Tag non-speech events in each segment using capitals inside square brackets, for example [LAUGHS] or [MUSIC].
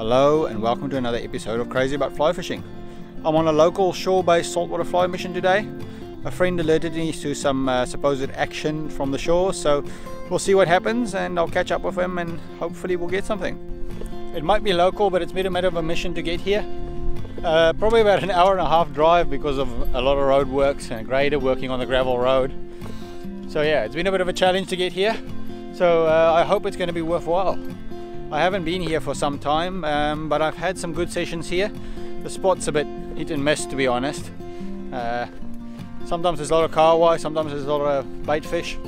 Hello and welcome to another episode of Crazy About Fly Fishing. I'm on a local shore-based saltwater fly mission today. A friend alerted me to some uh, supposed action from the shore, so we'll see what happens and I'll catch up with him and hopefully we'll get something. It might be local, but it's been a matter of a mission to get here. Uh, probably about an hour and a half drive because of a lot of road works and a grader working on the gravel road. So yeah, it's been a bit of a challenge to get here. So uh, I hope it's going to be worthwhile. I haven't been here for some time, um, but I've had some good sessions here. The spot's a bit hit and miss, to be honest. Uh, sometimes there's a lot of kahawai, sometimes there's a lot of bait fish,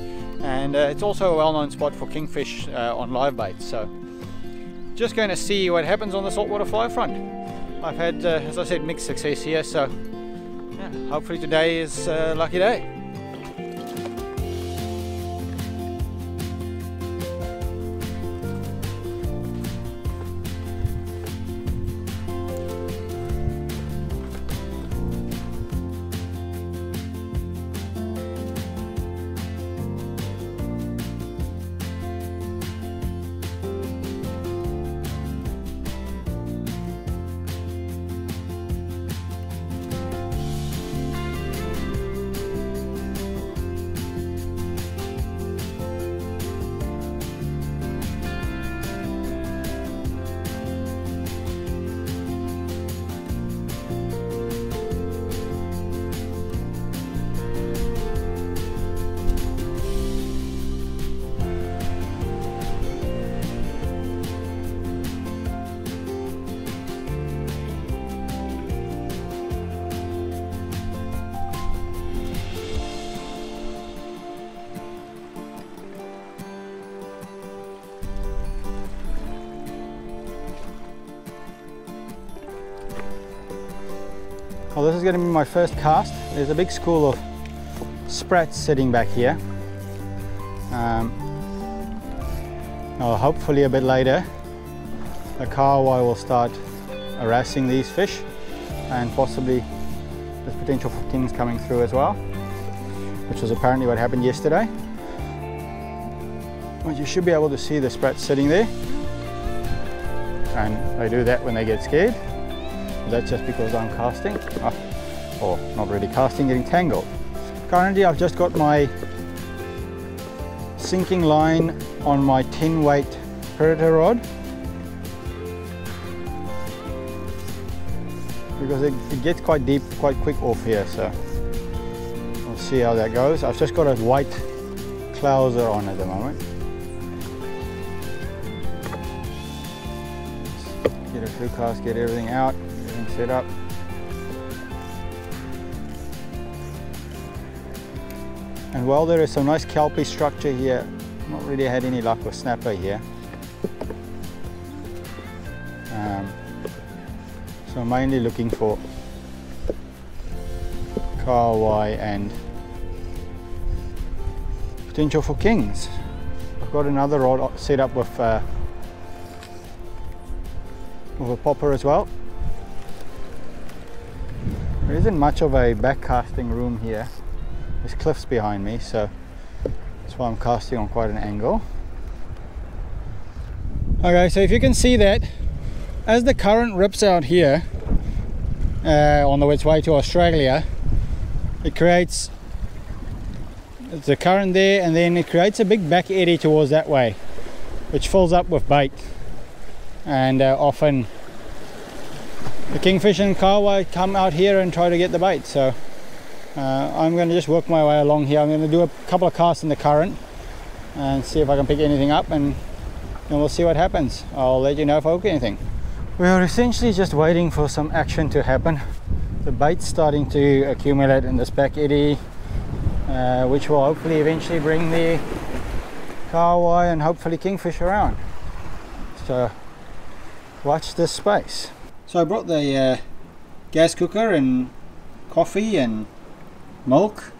and uh, it's also a well-known spot for kingfish uh, on live bait. So, just going to see what happens on the saltwater fly front. I've had, uh, as I said, mixed success here, so yeah, hopefully today is a lucky day. Well, this is going to be my first cast. There's a big school of sprats sitting back here. Um, well, hopefully a bit later, a kahawai will start harassing these fish and possibly there's potential for kings coming through as well, which was apparently what happened yesterday. But you should be able to see the sprats sitting there. And they do that when they get scared. That's just because I'm casting, oh, or not really casting, getting tangled. Currently I've just got my sinking line on my 10 weight predator rod because it, it gets quite deep quite quick off here so we'll see how that goes. I've just got a white clouser on at the moment. Get a through cast, get everything out set up. And while there is some nice kelpie structure here, not really had any luck with snapper here. Um, so I'm mainly looking for kahawai and potential for kings. I've got another rod set up with, uh, with a popper as well. There isn't much of a back casting room here. There's cliffs behind me, so that's why I'm casting on quite an angle. Okay, so if you can see that, as the current rips out here uh, on its way to Australia, it creates the current there and then it creates a big back eddy towards that way, which fills up with bait and uh, often the kingfish and kahawai come out here and try to get the bait so uh, I'm going to just work my way along here. I'm going to do a couple of casts in the current and see if I can pick anything up and then we'll see what happens. I'll let you know if I hook anything. We're essentially just waiting for some action to happen. The bait's starting to accumulate in this back eddy uh, which will hopefully eventually bring the kahawai and hopefully kingfish around. So watch this space so I brought the uh, gas cooker and coffee and milk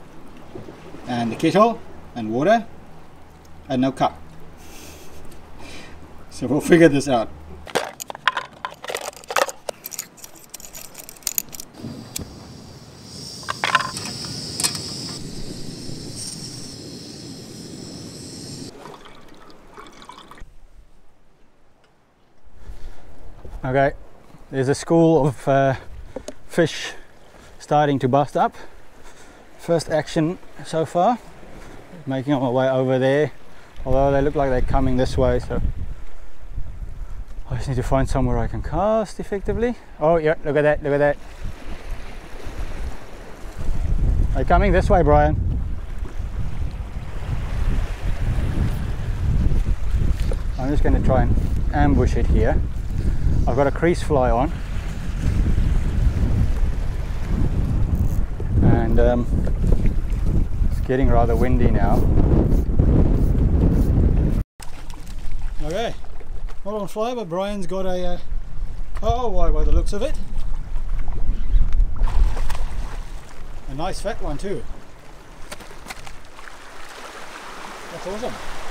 and the kettle and water and no cup. [LAUGHS] So we'll figure this out. Okay, there's a school of uh, fish starting to bust up. First action so far. Making my way over there, although they look like they're coming this way, so I just need to find somewhere I can cast effectively. Oh yeah, look at that, look at that. They're coming this way, Brian. I'm just going to try and ambush it here. I've got a crease fly on. And um, it's getting rather windy now. Okay, not on fly, but Brian's got a uh, oh, why by the looks of it. A nice fat one too. That's awesome.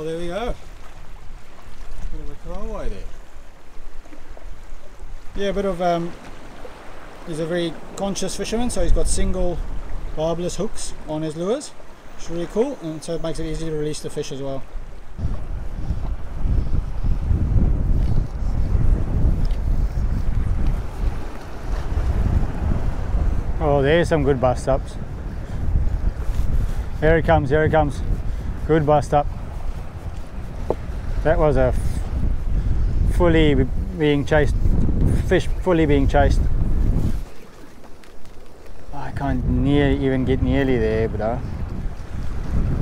Well, there we go. Bit of a there. Yeah, a bit of, um, he's a very conscious fisherman, so he's got single barbless hooks on his lures. It's really cool, and so it makes it easy to release the fish as well. Oh, there's some good bust ups. Here he comes, here he comes. Good bust up. That was a fully being chased, fish fully being chased. I can't near even get nearly there, but uh,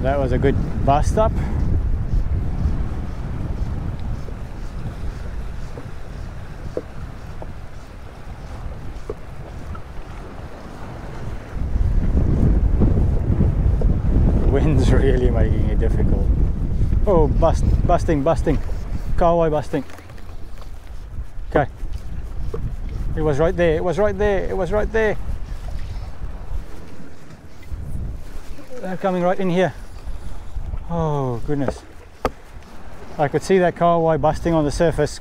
that was a good bust up. The wind's [LAUGHS] really making it difficult. Oh, bust, busting, busting. Kahawai busting. Okay. It was right there, it was right there, it was right there. They're coming right in here. Oh, goodness. I could see that kahawai busting on the surface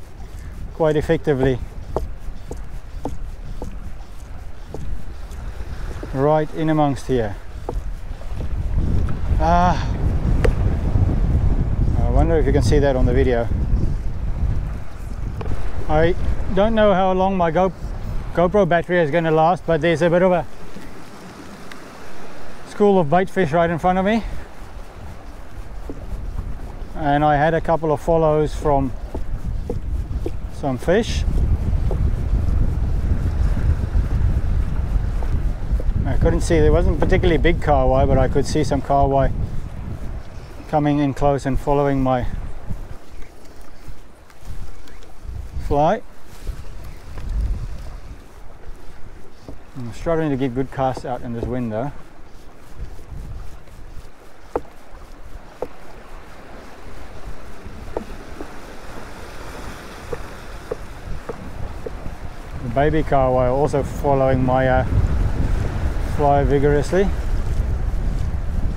quite effectively. Right in amongst here. Ah, wonder if you can see that on the video. I don't know how long my Go GoPro battery is going to last, but there's a bit of a school of bait fish right in front of me. And I had a couple of follows from some fish. I couldn't see, there wasn't particularly big kahawai, but I could see some kahawai coming in close and following my fly. I'm struggling to get good casts out in this window. The baby kahawai also following my uh, fly vigorously.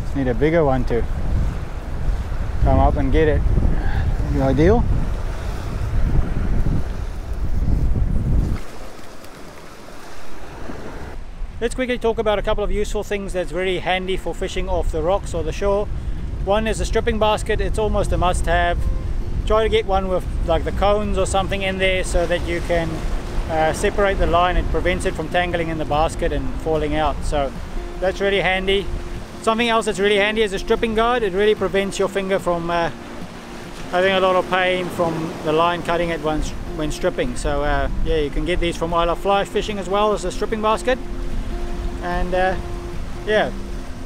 Just need a bigger one to up and get it. Ideal. Let's quickly talk about a couple of useful things that's very handy for fishing off the rocks or the shore. One is a stripping basket, it's almost a must have. Try to get one with like the cones or something in there so that you can uh, separate the line, it prevents it from tangling in the basket and falling out. So that's really handy. Something else that's really handy is a stripping guard. It really prevents your finger from uh, having a lot of pain from the line cutting it when, when stripping. So uh, yeah, you can get these from I Love Fly Fishing as well as a stripping basket and uh, yeah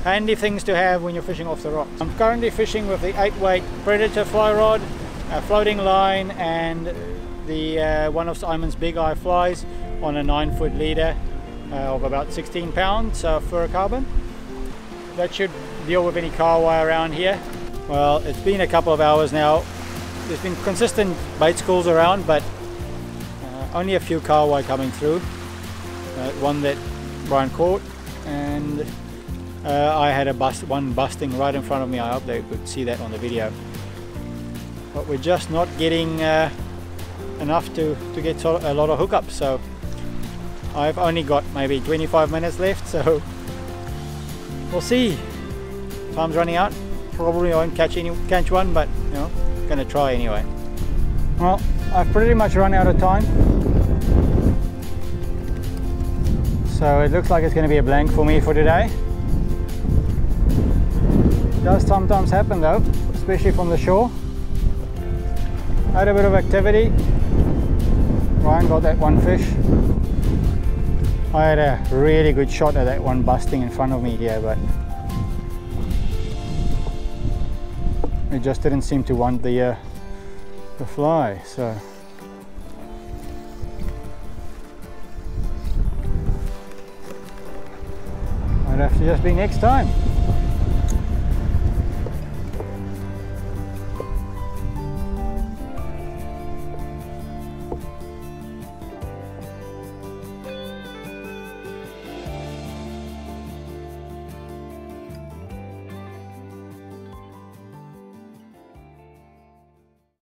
handy things to have when you're fishing off the rocks. I'm currently fishing with the 8 weight Predator fly rod, a floating line and the uh, one of Simon's Big Eye flies on a 9 foot leader uh, of about 16 pounds uh, fluorocarbon. That should deal with any kahawai around here. Well it's been a couple of hours now. There's been consistent bait schools around but uh, only a few kahawai coming through. Uh, one that Brian caught and uh, I had a bust, one busting right in front of me. I hope they could see that on the video. But we're just not getting uh, enough to, to get a lot of hookups. So I've only got maybe 25 minutes left. [LAUGHS] So we'll see. Time's running out. Probably won't catch any catch one, but you know, gonna try anyway. Well, I've pretty much run out of time. So it looks like it's going to be a blank for me for today. It does sometimes happen though, especially from the shore. Had a bit of activity. Ryan got that one fish. I had a really good shot at that one busting in front of me here, but it just didn't seem to want the uh, the fly. So might have to just be next time.